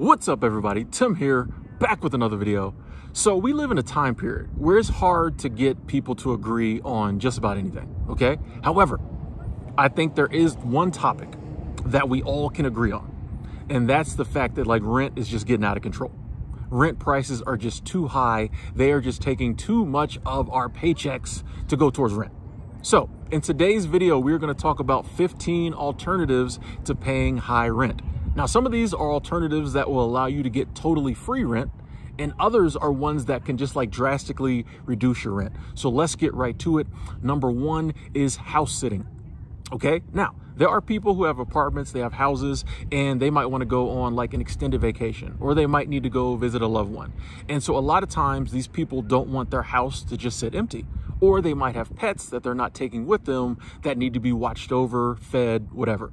What's up everybody? Tim here, back with another video. So we live in a time period where it's hard to get people to agree on just about anything, okay? However, I think there is one topic that we all can agree on, and that's the fact that like rent is just getting out of control. Rent prices are just too high. They are just taking too much of our paychecks to go towards rent. So in today's video, we're gonna talk about 15 alternatives to paying high rent. Now, some of these are alternatives that will allow you to get totally free rent, and others are ones that can just like drastically reduce your rent. So let's get right to it. Number one is house sitting. Okay, now there are people who have apartments, they have houses, and they might want to go on like an extended vacation, or they might need to go visit a loved one. And so a lot of times these people don't want their house to just sit empty, or they might have pets that they're not taking with them that need to be watched over, fed, whatever.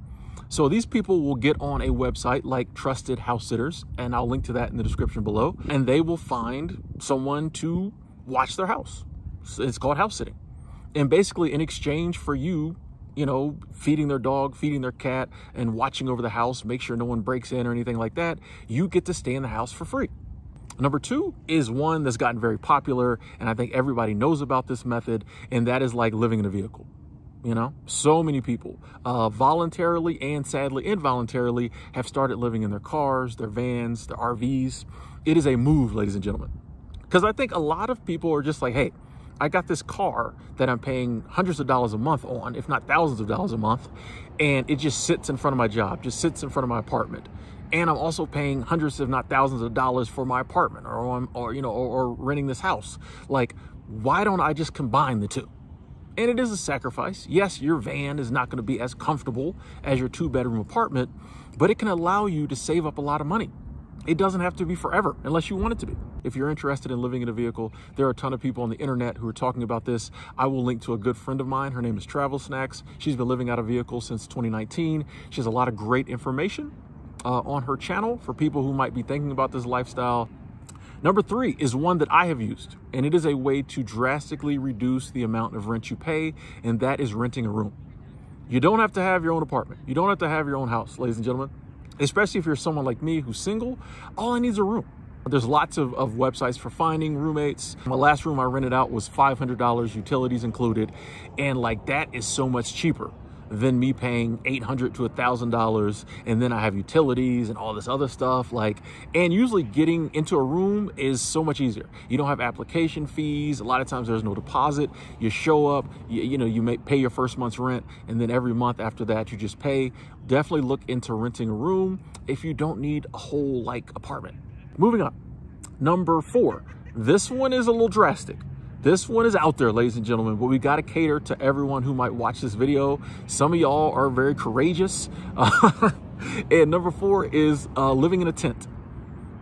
So these people will get on a website like Trusted House Sitters, and I'll link to that in the description below, and they will find someone to watch their house. It's called house sitting. And basically, in exchange for you, you know, feeding their dog, feeding their cat, and watching over the house, make sure no one breaks in or anything like that, you get to stay in the house for free. Number two is one that's gotten very popular, and I think everybody knows about this method, and that is like living in a vehicle you know so many people uh, voluntarily and sadly involuntarily have started living in their cars their vans their rvs it is a move ladies and gentlemen because i think a lot of people are just like hey i got this car that i'm paying hundreds of dollars a month on if not thousands of dollars a month and it just sits in front of my job just sits in front of my apartment and I'm also paying hundreds, if not thousands of dollars for my apartment or, or you know, or, or renting this house. Like, why don't I just combine the two? And it is a sacrifice. Yes, your van is not going to be as comfortable as your two bedroom apartment, but it can allow you to save up a lot of money. It doesn't have to be forever unless you want it to be. If you're interested in living in a vehicle, there are a ton of people on the internet who are talking about this. I will link to a good friend of mine. Her name is Travel Snacks. She's been living out of vehicle since 2019. She has a lot of great information uh, on her channel for people who might be thinking about this lifestyle Number three is one that I have used, and it is a way to drastically reduce the amount of rent you pay, and that is renting a room. You don't have to have your own apartment. You don't have to have your own house, ladies and gentlemen, especially if you're someone like me who's single. All I need is a room. There's lots of, of websites for finding roommates. My last room I rented out was $500, utilities included, and like that is so much cheaper than me paying 800 to a thousand dollars and then i have utilities and all this other stuff like and usually getting into a room is so much easier. You don't have application fees. A lot of times there's no deposit. You show up you, you know you may pay your first month's rent and then every month after that you just pay. Definitely look into renting a room if you don't need a whole like apartment. Moving on. Number four. This one is a little drastic this one is out there, ladies and gentlemen, but we got to cater to everyone who might watch this video. Some of y'all are very courageous. And number four is uh, living in a tent.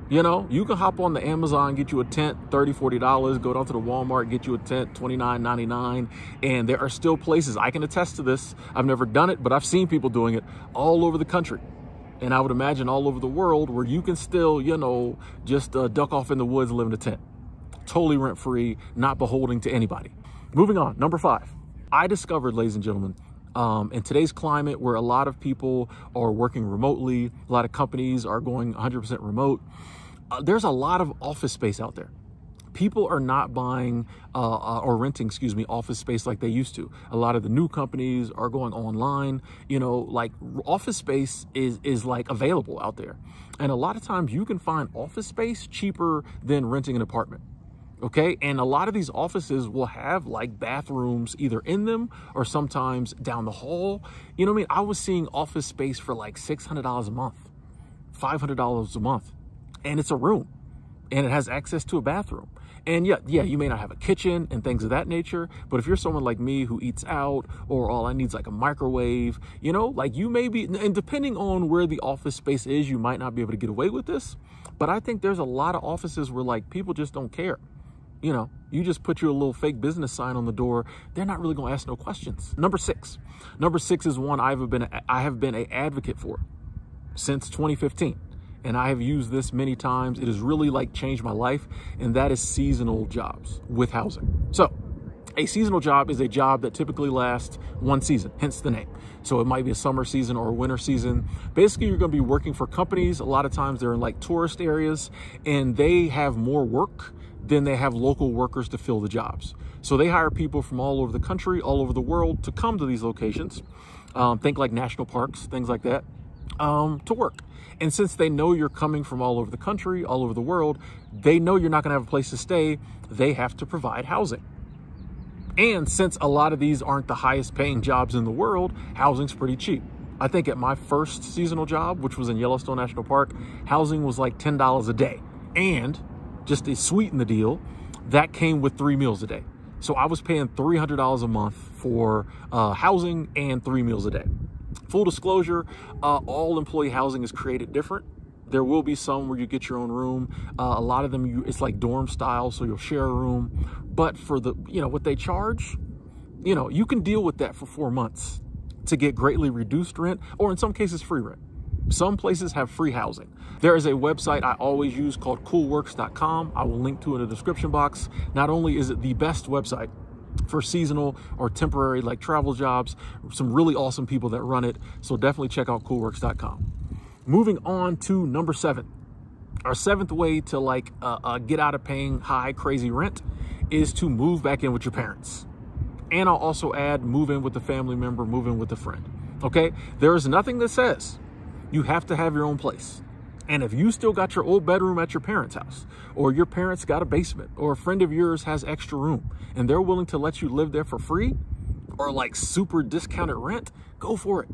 You know, you can hop on the Amazon, get you a tent, $30, $40, go down to the Walmart, get you a tent, $29.99. And there are still places, I can attest to this. I've never done it, but I've seen people doing it all over the country. And I would imagine all over the world where you can still, you know, just uh, duck off in the woods live in a tent totally rent free, not beholding to anybody. Moving on, number five. I discovered, ladies and gentlemen, um, in today's climate where a lot of people are working remotely, a lot of companies are going 100% remote, uh, there's a lot of office space out there. People are not buying uh, uh, or renting, excuse me, office space like they used to. A lot of the new companies are going online. You know, like office space is is like available out there, and a lot of times you can find office space cheaper than renting an apartment okay? And a lot of these offices will have like bathrooms either in them or sometimes down the hall. You know what i mean? I was seeing office space for like $600 a month $500 a month and it's a room and it has access to a bathroom. And yeah yeah you may not have a kitchen and things of that nature but if you're someone like me who eats out or all i need is like a microwave you know like you may be and depending on where the office space is you might not be able to get away with this but i think there's a lot of offices where like people just don't care you know, you just put your little fake business sign on the door. They're not really going to ask no questions. Number six. Number six is one I've been I have been an advocate for since 2015 and I have used this many times. It has really like changed my life, and that is seasonal jobs with housing. So, A seasonal job is a job that typically lasts one season, hence the name. So it might be a summer season or a winter season. Basically, you're going to be working for companies. A lot of times they're in like tourist areas and they have more work than they have local workers to fill the jobs. So they hire people from all over the country, all over the world to come to these locations. Um, think like national parks, things like that, um, to work. And since they know you're coming from all over the country, all over the world, they know you're not going to have a place to stay. They have to provide housing. And since a lot of these aren't the highest paying jobs in the world, housing's pretty cheap. I think at my first seasonal job, which was in Yellowstone National Park, housing was like $10 a day. And just to sweeten the deal, that came with three meals a day. So I was paying $300 a month for uh, housing and three meals a day. Full disclosure, uh, all employee housing is created different. There will be some where you get your own room. Uh, a lot of them, you, it's like dorm style, so you'll share a room. But for the, you know, what they charge, you know, you can deal with that for four months to get greatly reduced rent or in some cases free rent. Some places have free housing. There is a website I always use called coolworks.com. I will link to in the description box. Not only is it the best website for seasonal or temporary like travel jobs, some really awesome people that run it. So definitely check out coolworks.com. Moving on to number seven. Our seventh way to like uh, uh, get out of paying high, crazy rent is to move back in with your parents. And I'll also add move in with a family member, move in with a friend. Okay? There is nothing that says you have to have your own place. And if you still got your old bedroom at your parents' house, or your parents got a basement, or a friend of yours has extra room, and they're willing to let you live there for free, or like super discounted rent, go for it.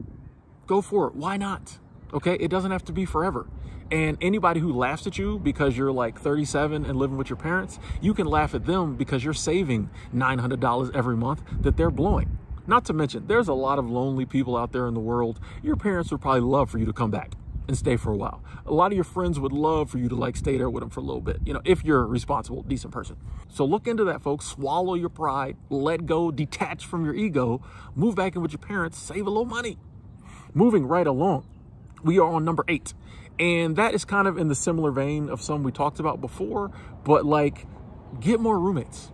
Go for it. Why not? Okay, it doesn't have to be forever. And anybody who laughs at you because you're like 37 and living with your parents, you can laugh at them because you're saving $900 every month that they're blowing. Not to mention, there's a lot of lonely people out there in the world. Your parents would probably love for you to come back and stay for a while. A lot of your friends would love for you to like stay there with them for a little bit, you know, if you're a responsible, decent person. So look into that, folks. Swallow your pride, let go, detach from your ego, move back in with your parents, save a little money. Moving right along, we are on number eight. And that is kind of in the similar vein of some we talked about before, but like get more roommates.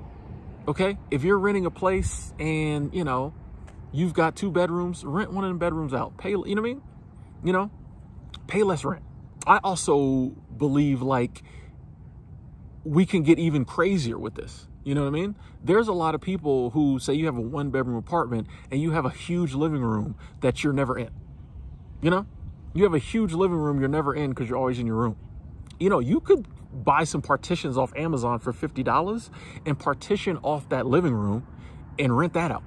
Okay? If you're renting a place and, you know, you've got two bedrooms, rent one of the bedrooms out. Pay, you know what I mean? You know, pay less rent. I also believe like we can get even crazier with this. You know what I mean? There's a lot of people who say you have a one bedroom apartment and you have a huge living room that you're never in. You know, you have a huge living room you're never in because you're always in your room. You know, you could buy some partitions off Amazon for $50 and partition off that living room and rent that out.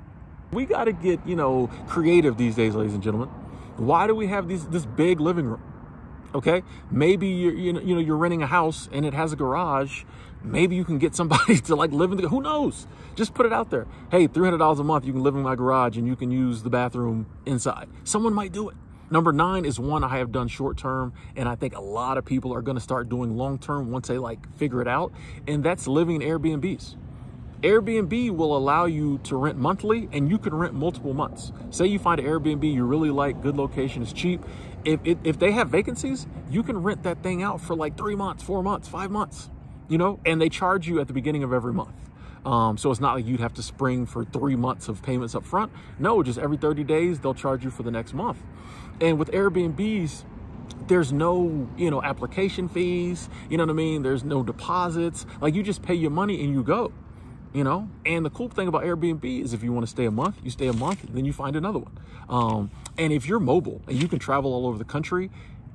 We got to get, you know, creative these days, ladies and gentlemen. Why do we have these this big living room? Okay, maybe you're you know, you know you're renting a house and it has a garage. Maybe you can get somebody to like live in the. Who knows? Just put it out there. Hey, three hundred dollars a month, you can live in my garage and you can use the bathroom inside. Someone might do it. Number nine is one I have done short term, and I think a lot of people are going to start doing long term once they like figure it out, and that's living in Airbnbs. Airbnb will allow you to rent monthly and you can rent multiple months. Say you find an Airbnb you really like, good location, is cheap. If, if, if, they have vacancies, you can rent that thing out for like three months, four months, five months, you know, and they charge you at the beginning of every month. Um, so it's not like you'd have to spring for three months of payments up front. No, just every 30 days, they'll charge you for the next month. And with Airbnbs, there's no, you know, application fees, you know what I mean? There's no deposits. Like you just pay your money and you go you know? And the cool thing about airbnb is if you want to stay a month you stay a month then you find another one. Um, and if you're mobile and you can travel all over the country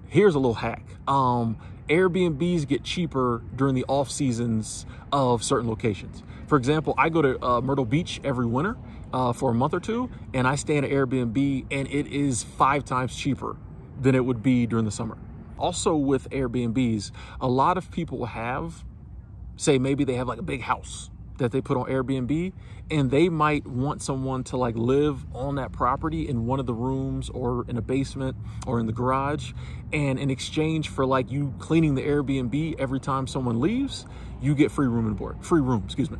here's a little hack. Um, airbnbs get cheaper during the off seasons of certain locations. For example i go to uh, myrtle beach every winter uh, for a month or two and i stay in an airbnb and it is five times cheaper than it would be during the summer. Also with airbnbs a lot of people have say maybe they have like a big house that they put on Airbnb and they might want someone to like live on that property in one of the rooms or in a basement or in the garage. And in exchange for like you cleaning the Airbnb every time someone leaves you get free room and board free room excuse me.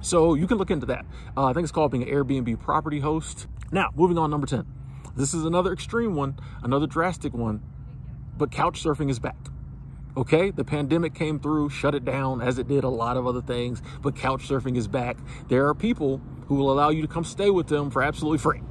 So you can look into that. Uh, I think it's called being an Airbnb property host. Now moving on number 10 this is another extreme one another drastic one but couch surfing is back Okay, the pandemic came through, shut it down as it did a lot of other things, but couch surfing is back. There are people who will allow you to come stay with them for absolutely free.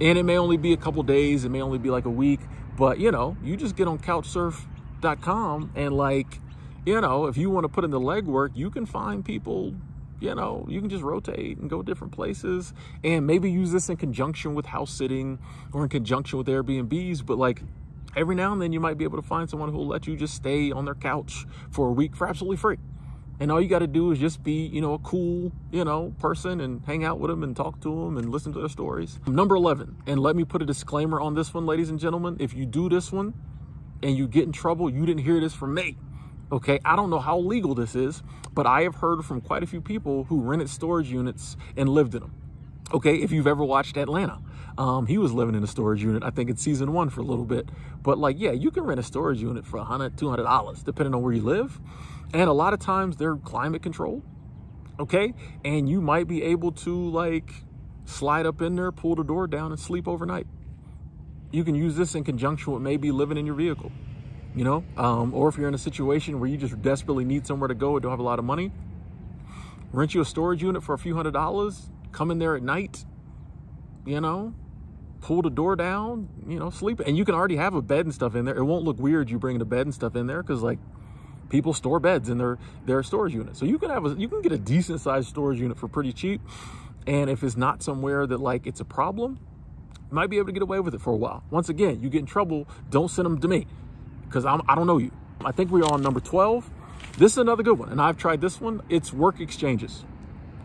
And it may only be a couple days, it may only be like a week, but you know, you just get on couchsurf.com and like, you know, if you want to put in the legwork, you can find people, you know, you can just rotate and go different places and maybe use this in conjunction with house sitting or in conjunction with Airbnbs, but like every now and then you might be able to find someone who will let you just stay on their couch for a week for absolutely free. And all you got to do is just be, you know, a cool, you know, person and hang out with them and talk to them and listen to their stories. Number 11, and let me put a disclaimer on this one, ladies and gentlemen. If you do this one and you get in trouble, you didn't hear this from me. Okay, I don't know how legal this is, but I have heard from quite a few people who rented storage units and lived in them. Okay, if you've ever watched Atlanta, um, he was living in a storage unit, I think in season one for a little bit. But like, yeah, you can rent a storage unit for $100, $200, depending on where you live. And a lot of times they're climate controlled, okay? And you might be able to like slide up in there, pull the door down and sleep overnight. You can use this in conjunction with maybe living in your vehicle, you know? Um, or if you're in a situation where you just desperately need somewhere to go and don't have a lot of money, rent you a storage unit for a few hundred dollars, come in there at night, you know, pull the door down, you know, sleep. And you can already have a bed and stuff in there. It won't look weird you bringing the bed and stuff in there because like people store beds in their their storage unit. So you can have a you can get a decent sized storage unit for pretty cheap. And if it's not somewhere that like it's a problem, you might be able to get away with it for a while. Once again, you get in trouble, don't send them to me because I'm I don't know you. I think we're on number 12. This is another good one, and I've tried this one. It's work exchanges.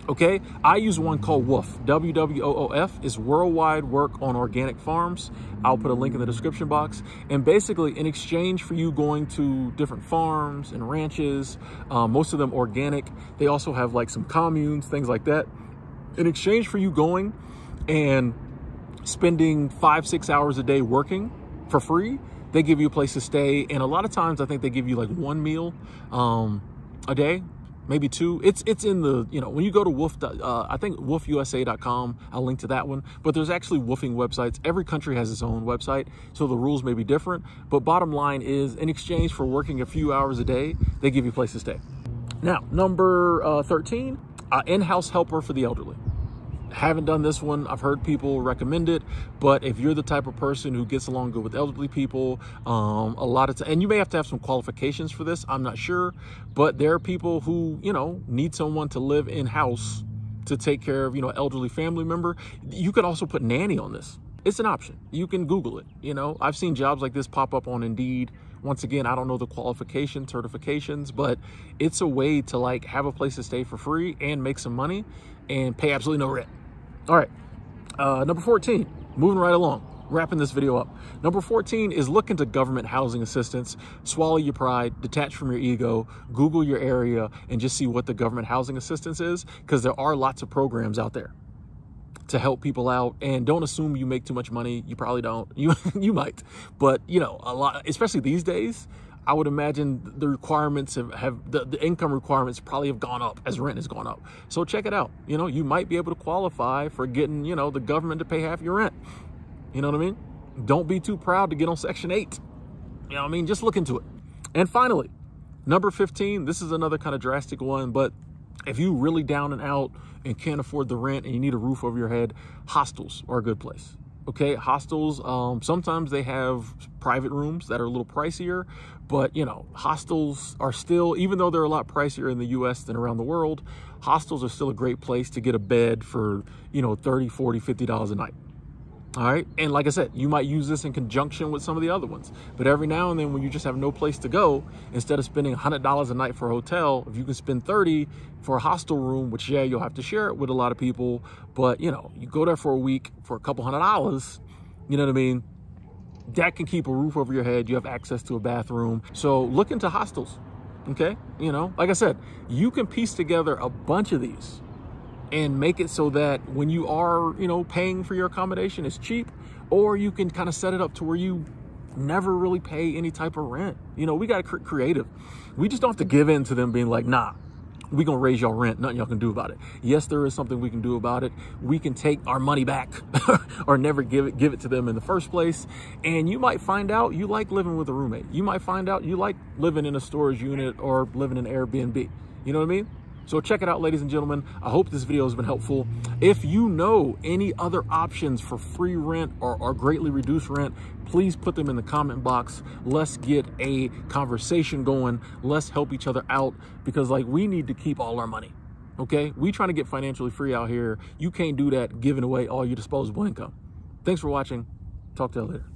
Okay, I use one called WWOOF, W-W-O-O-F. It's worldwide work on organic farms. I'll put a link in the description box. And basically, in exchange for you going to different farms and ranches, um, most of them organic, they also have like some communes, things like that. In exchange for you going and spending five, six hours a day working for free, they give you a place to stay. And a lot of times, I think they give you like one meal um, a day maybe two. It's it's in the, you know, when you go to WWOOF, uh, I think WWOOFUSA.com. I'll link to that one. But there's actually woofing websites. Every country has its own website, so the rules may be different. But bottom line is, in exchange for working a few hours a day, they give you a place to stay. Now, number uh, 13, uh, in-house helper for the elderly haven't done this one. I've heard people recommend it, but if you're the type of person who gets along good with elderly people, um, a lot of time, and you may have to have some qualifications for this. I'm not sure, but there are people who you know need someone to live in house to take care of you know elderly family member. You could also put nanny on this. It's an option. You can Google it. You know, I've seen jobs like this pop up on Indeed. Once again, I don't know the qualification certifications, but it's a way to like have a place to stay for free and make some money and pay absolutely no rent. All right, uh, number 14, moving right along, wrapping this video up. Number 14 is look into government housing assistance, swallow your pride, detach from your ego, Google your area, and just see what the government housing assistance is, because there are lots of programs out there to help people out. And don't assume you make too much money. You probably don't. You you might. But you know a lot especially these days I would imagine the requirements have, have the, the income requirements probably have gone up as rent has gone up. So check it out. You know, you might be able to qualify for getting, you know, the government to pay half your rent. You know what I mean? Don't be too proud to get on Section 8. You know what I mean? Just look into it. And finally, number 15, this is another kind of drastic one, but if you really down and out and can't afford the rent and you need a roof over your head, hostels are a good place okay hostels um, sometimes they have private rooms that are a little pricier but you know hostels are still even though they're a lot pricier in the us than around the world hostels are still a great place to get a bed for you know 30 40 50 dollars a night all right. And like I said, you might use this in conjunction with some of the other ones. But every now and then when you just have no place to go, instead of spending $100 a night for a hotel, if you can spend 30 for a hostel room, which yeah, you'll have to share it with a lot of people, but you know, you go there for a week for a couple hundred dollars, you know what I mean? That can keep a roof over your head. You have access to a bathroom. So look into hostels. Okay. You know, like I said, you can piece together a bunch of these and make it so that when you are, you know, paying for your accommodation, it's cheap, or you can kind of set it up to where you never really pay any type of rent. You know, we got to cr- creative. We just don't have to give in to them being like, nah, we gonna raise y'all rent. Nothing y'all can do about it. Yes, there is something we can do about it. We can take our money back or never give it give it to them in the first place. And you might find out you like living with a roommate. You might find out you like living in a storage unit or living in Airbnb. You know what I mean? So check it out, ladies and gentlemen. I hope this video has been helpful. If you know any other options for free rent or, or greatly reduced rent, please put them in the comment box. Let's get a conversation going. Let's help each other out because like we need to keep all our money. Okay. We trying to get financially free out here. You can't do that giving away all your disposable income. Thanks for watching. Talk to you later.